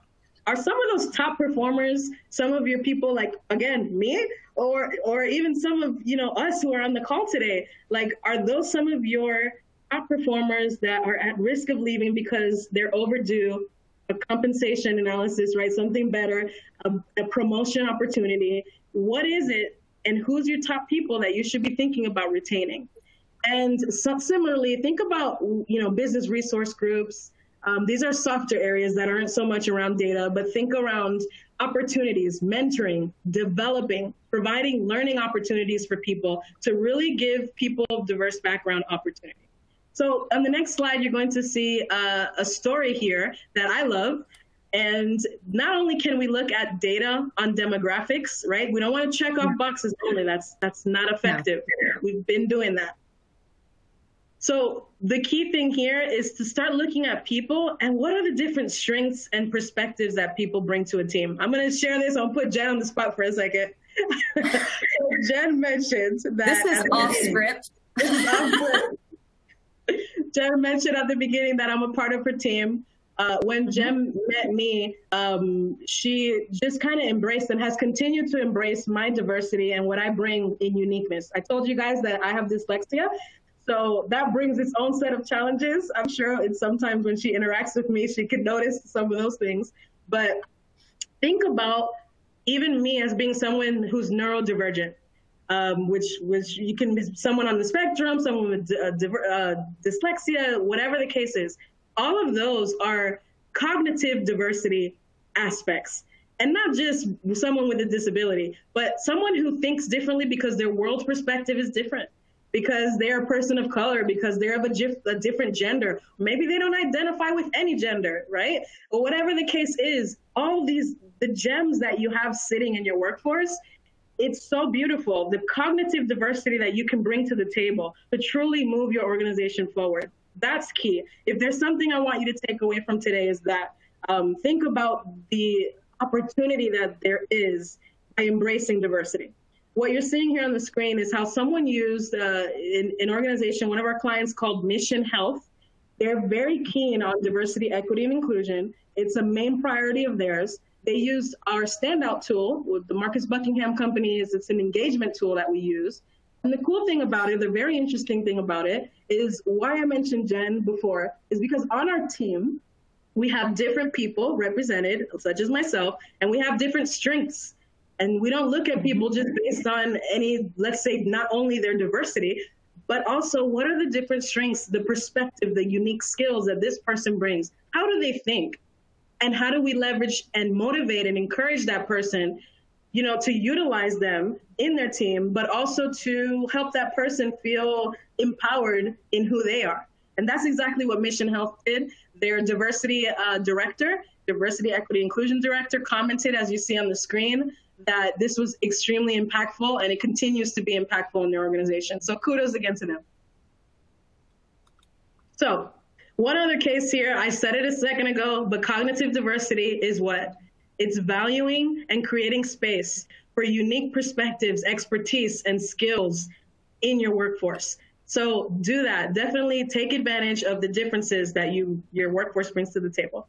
Speaker 2: Are some of those top performers some of your people like again me or or even some of you know us who are on the call today like are those some of your top performers that are at risk of leaving because they're overdue a compensation analysis, right? Something better, a, a promotion opportunity. What is it, and who's your top people that you should be thinking about retaining? And so similarly, think about you know business resource groups. Um, these are softer areas that aren't so much around data, but think around opportunities, mentoring, developing, providing learning opportunities for people to really give people of diverse background opportunity. So on the next slide, you're going to see uh, a story here that I love. And not only can we look at data on demographics, right? We don't want to check off boxes only. That's that's not effective. No. We've been doing that. So the key thing here is to start looking at people and what are the different strengths and perspectives that people bring to a team. I'm going to share this. I'll put Jen on the spot for a second. Jen mentioned that
Speaker 1: this is off script. Is off script.
Speaker 2: Jen mentioned at the beginning that I'm a part of her team. Uh, when mm-hmm. Met me, um, she just kind of embraced and has continued to embrace my diversity and what I bring in uniqueness. I told you guys that I have dyslexia, so that brings its own set of challenges. I'm sure it's sometimes when she interacts with me, she can notice some of those things. But think about even me as being someone who's neurodivergent um, which which you can be someone on the spectrum, someone with uh, uh, dyslexia, whatever the case is. All of those are cognitive diversity aspects. And not just someone with a disability, but someone who thinks differently because their world perspective is different, because they're a person of color, because they're of a, gif- a different gender. Maybe they don't identify with any gender, right? Or whatever the case is, all these, the gems that you have sitting in your workforce it's so beautiful the cognitive diversity that you can bring to the table to truly move your organization forward that's key if there's something i want you to take away from today is that um, think about the opportunity that there is by embracing diversity what you're seeing here on the screen is how someone used uh, in an organization one of our clients called mission health they're very keen on diversity equity and inclusion it's a main priority of theirs they used our standout tool with the Marcus Buckingham Company is it's an engagement tool that we use. And the cool thing about it, the very interesting thing about it, is why I mentioned Jen before, is because on our team, we have different people represented, such as myself, and we have different strengths. And we don't look at people just based on any, let's say, not only their diversity, but also what are the different strengths, the perspective, the unique skills that this person brings? How do they think? and how do we leverage and motivate and encourage that person you know to utilize them in their team but also to help that person feel empowered in who they are and that's exactly what mission health did their diversity uh, director diversity equity inclusion director commented as you see on the screen that this was extremely impactful and it continues to be impactful in their organization so kudos again to them so one other case here, I said it a second ago, but cognitive diversity is what? It's valuing and creating space for unique perspectives, expertise, and skills in your workforce. So do that. Definitely take advantage of the differences that you your workforce brings to the table.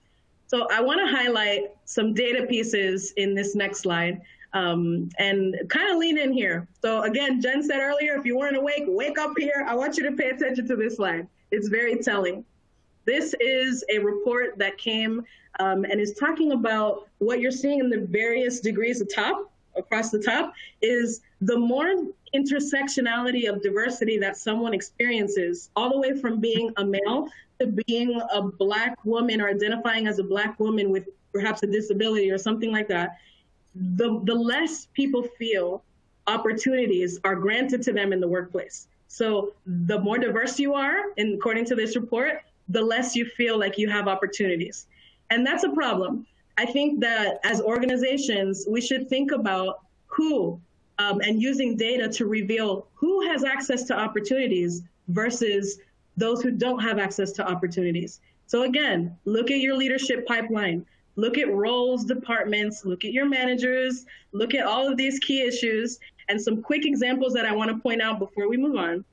Speaker 2: So I want to highlight some data pieces in this next slide um, and kind of lean in here. So again, Jen said earlier, if you weren't awake, wake up here. I want you to pay attention to this slide. It's very telling. This is a report that came um, and is talking about what you're seeing in the various degrees of top, across the top, is the more intersectionality of diversity that someone experiences, all the way from being a male to being a black woman or identifying as a black woman with perhaps a disability or something like that, the, the less people feel opportunities are granted to them in the workplace. So the more diverse you are, and according to this report, the less you feel like you have opportunities. And that's a problem. I think that as organizations, we should think about who um, and using data to reveal who has access to opportunities versus those who don't have access to opportunities. So again, look at your leadership pipeline. Look at roles, departments, look at your managers, look at all of these key issues. And some quick examples that I want to point out before we move on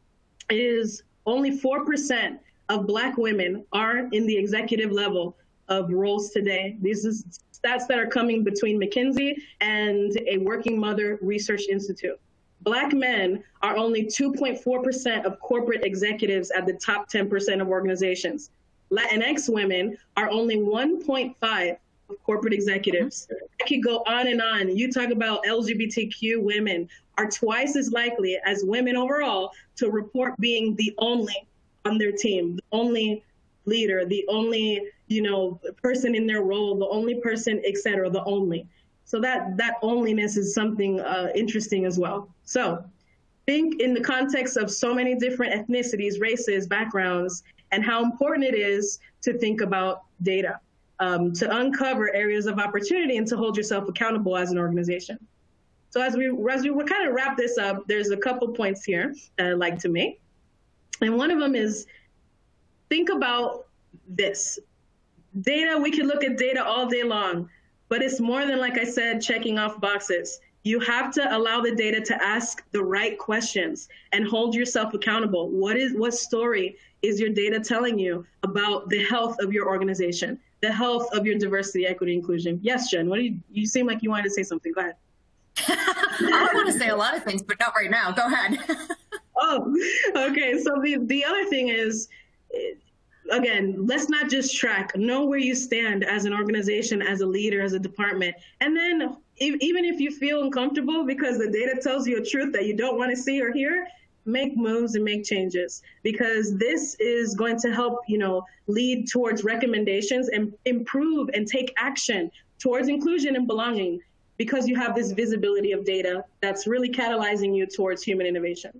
Speaker 2: is only 4% of Black women are in the executive level of roles today. These are stats that are coming between McKinsey and a Working Mother Research Institute. Black men are only 2.4% of corporate executives at the top 10% of organizations. Latinx women are only 1.5 of corporate executives. Mm-hmm. I could go on and on. You talk about LGBTQ women are twice as likely as women overall to report being the only on their team, the only leader, the only, you know, person in their role, the only person, et cetera, the only. So that that onlyness is something uh, interesting as well. So think in the context of so many different ethnicities, races, backgrounds, and how important it is to think about data, um, to uncover areas of opportunity and to hold yourself accountable as an organization. So as we as we kind of wrap this up, there's a couple points here that I'd like to make. And one of them is think about this. Data, we can look at data all day long. But it's more than, like I said, checking off boxes. You have to allow the data to ask the right questions and hold yourself accountable. What is what story is your data telling you about the health of your organization, the health of your diversity, equity, inclusion? Yes, Jen. What do you? You seem like you wanted to say something. Go ahead.
Speaker 1: I want to say a lot of things, but not right now. Go ahead.
Speaker 2: oh, okay. So the the other thing is again, let's not just track. Know where you stand as an organization, as a leader, as a department. And then even if you feel uncomfortable because the data tells you a truth that you don't want to see or hear, make moves and make changes because this is going to help, you know, lead towards recommendations and improve and take action towards inclusion and belonging because you have this visibility of data that's really catalyzing you towards human innovation.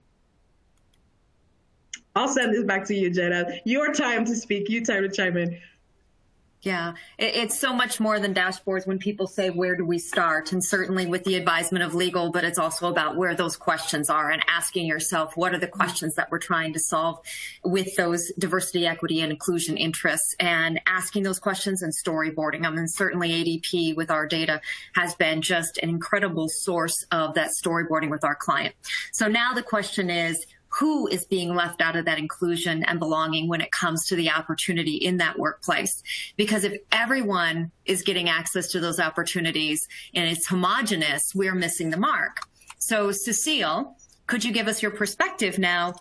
Speaker 2: I'll send this back to you, Jenna. Your time to speak. You time to chime in.
Speaker 1: Yeah, it's so much more than dashboards when people say, where do we start? And certainly with the advisement of legal, but it's also about where those questions are and asking yourself, what are the questions that we're trying to solve with those diversity, equity, and inclusion interests and asking those questions and storyboarding them. And certainly ADP with our data has been just an incredible source of that storyboarding with our client. So now the question is, who is being left out of that inclusion and belonging when it comes to the opportunity in that workplace. Because if everyone is getting access to those opportunities and it's homogenous, we're missing the mark. So, Cecile, could you give us your perspective now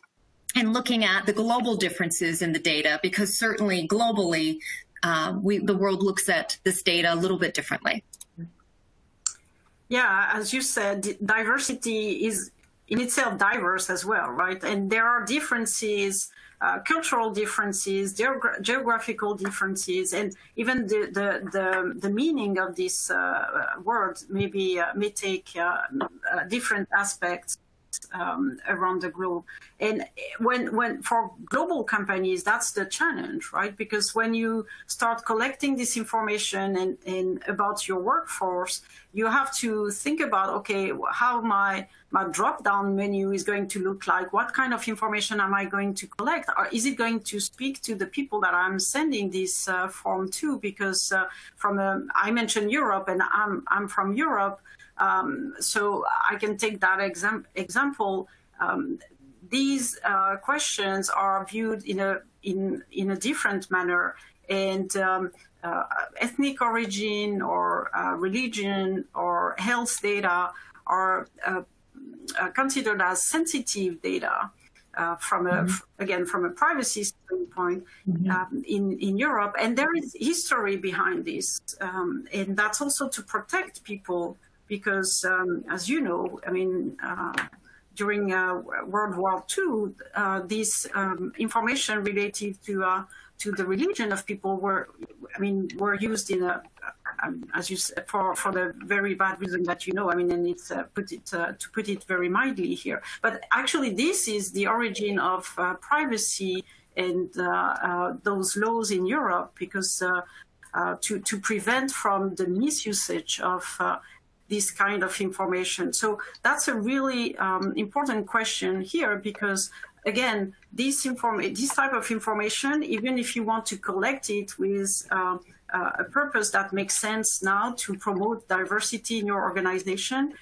Speaker 1: and looking at the global differences in the data? Because certainly globally, uh, we, the world looks at this data a little bit differently.
Speaker 3: Yeah, as you said, diversity is in itself diverse as well, right? And there are differences, uh, cultural differences, geogra- geographical differences, and even the the the, the meaning of this uh, word maybe uh, may take uh, uh, different aspects um, around the globe. And when when for global companies, that's the challenge, right? Because when you start collecting this information and, and about your workforce, you have to think about okay, how my my drop down menu is going to look like? What kind of information am I going to collect? Or is it going to speak to the people that I'm sending this uh, form to? Because uh, from a, I mentioned Europe, and I'm I'm from Europe. Um, so I can take that exam- example. Um, these uh, questions are viewed in a in in a different manner, and um, uh, ethnic origin or uh, religion or health data are uh, uh, considered as sensitive data. Uh, from a mm-hmm. again from a privacy standpoint mm-hmm. um, in in Europe, and there is history behind this, um, and that's also to protect people because, um, as you know, I mean, uh, during uh, World War II, uh, this um, information related to uh, to the religion of people were, I mean, were used in a, um, as you said, for for the very bad reason that you know. I mean, and it's uh, put it uh, to put it very mildly here. But actually, this is the origin of privacy and those laws in Europe because. To, to prevent from the misusage of this kind of information? So that's a really um, important question here because again, this inform this type of information, even if you want to collect it with uh, uh, a purpose that makes sense now to promote diversity in your organization,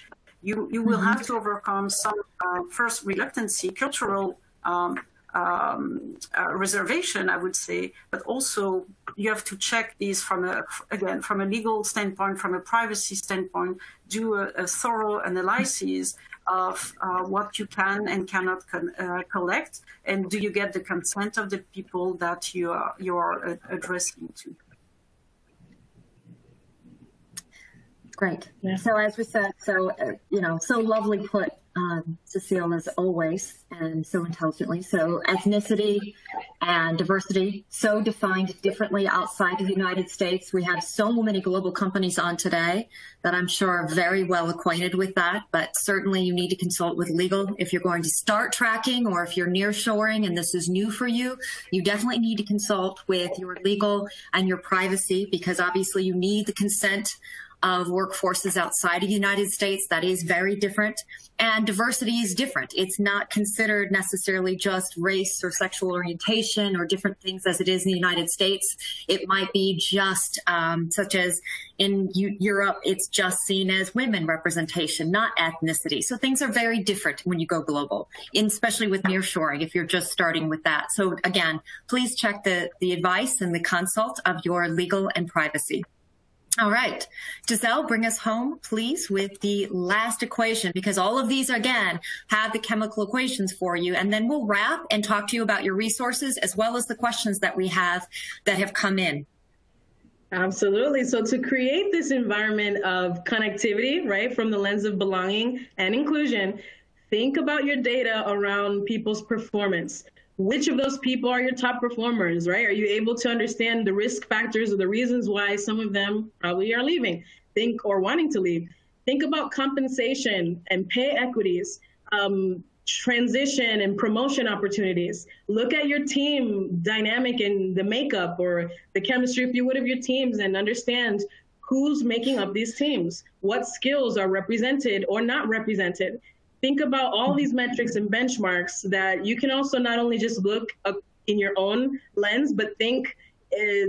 Speaker 3: you you will mm-hmm. have to overcome some uh, first reluctancy, cultural um, um, uh, reservation, I would say, but also you have to check these from a again from a legal standpoint, from a privacy standpoint, do a, a thorough analysis of uh, what you can and cannot con- uh, collect, and do you get the consent of the people that you are you are uh, addressing to?
Speaker 1: Great. Yeah. So as we said, so uh, you know, so lovely put um, Cecile as always, and so intelligently. So ethnicity and diversity so defined differently outside of the United States. We have so many global companies on today that I'm sure are very well acquainted with that. But certainly, you need to consult with legal if you're going to start tracking, or if you're near shoring and this is new for you. You definitely need to consult with your legal and your privacy because obviously you need the consent of workforces outside of the United States. That is very different. And diversity is different. It's not considered necessarily just race or sexual orientation or different things as it is in the United States. It might be just um, such as in U- Europe, it's just seen as women representation, not ethnicity. So things are very different when you go global, especially with nearshoring, if you're just starting with that. So again, please check the, the advice and the consult of your legal and privacy. All right. Giselle, bring us home, please, with the last equation, because all of these, again, have the chemical equations for you. And then we'll wrap and talk to you about your resources as well as the questions that we have that have come in.
Speaker 2: Absolutely. So to create this environment of connectivity, right, from the lens of belonging and inclusion, think about your data around people's performance which of those people are your top performers, right? Are you able to understand the risk factors or the reasons why some of them probably are leaving, think or wanting to leave? Think about compensation and pay equities, um, transition and promotion opportunities. Look at your team dynamic and the makeup or the chemistry, if you would, of your teams and understand who's making up these teams, what skills are represented or not represented think about all these metrics and benchmarks that you can also not only just look in your own lens, but think eh,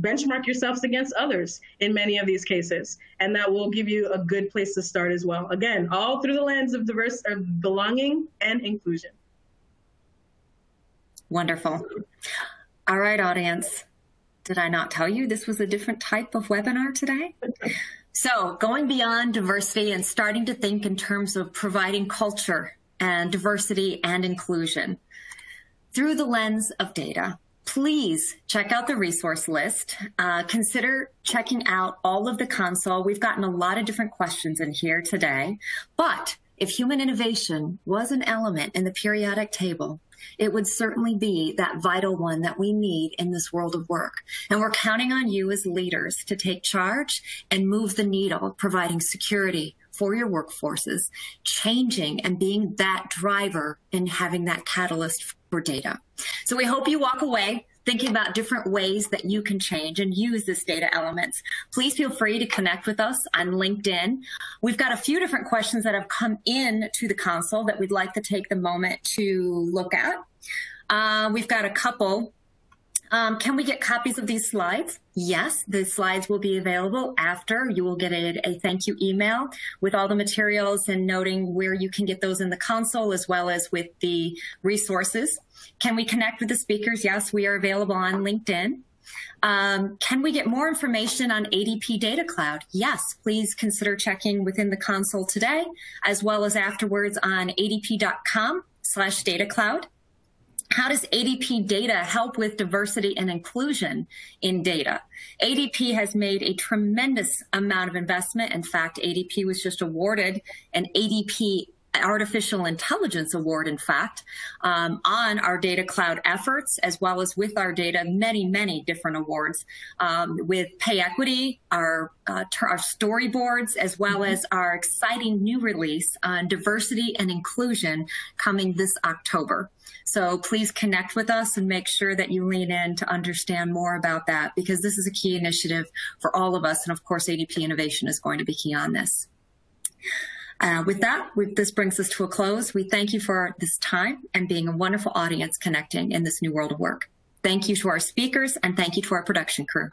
Speaker 2: benchmark yourselves against others in many of these cases. And that will give you a good place to start as well. Again all through the lens of diverse of belonging and inclusion.
Speaker 1: Wonderful. All right audience. Did i not tell you this was a different type of webinar today so, going beyond diversity and starting to think in terms of providing culture and diversity and inclusion through the lens of data, please check out the resource list. Uh, consider checking out all of the console. We've gotten a lot of different questions in here today, but if human innovation was an element in the periodic table, it would certainly be that vital one that we need in this world of work. And we're counting on you as leaders to take charge and move the needle, providing security for your workforces, changing and being that driver and having that catalyst for data. So we hope you walk away thinking about different ways that you can change and use this data elements. Please feel free to connect with us on LinkedIn. We've got a few different questions that have come in to the console that we'd like to take the moment to look at. Uh, we've got a couple. Um, can we get copies of these slides? Yes, the slides will be available after. You will get a, a, thank you email with all the materials and noting where you can get those in the console as well as with the resources. Can we connect with the speakers? Yes, we are available on LinkedIn. Um, can we get more information on ADP Data Cloud? Yes, please consider checking within the console today, as well as afterwards on adp.com slash data cloud. How does ADP data help with diversity and inclusion in data? ADP has made a tremendous amount of investment. In fact, ADP was just awarded an ADP Artificial Intelligence Award, in fact, um, on our data cloud efforts, as well as with our data, many, many different awards um, with pay equity, our, uh, our storyboards, as well mm-hmm. as our exciting new release on diversity and inclusion coming this October. So please connect with us and make sure that you lean in to understand more about that because this is a key initiative for all of us. And of course, ADP Innovation is going to be key on this. Uh, with that, we, this brings us to a close. We thank you for this time and being a wonderful audience connecting in this new world of work. Thank you to our speakers and thank you to our production crew.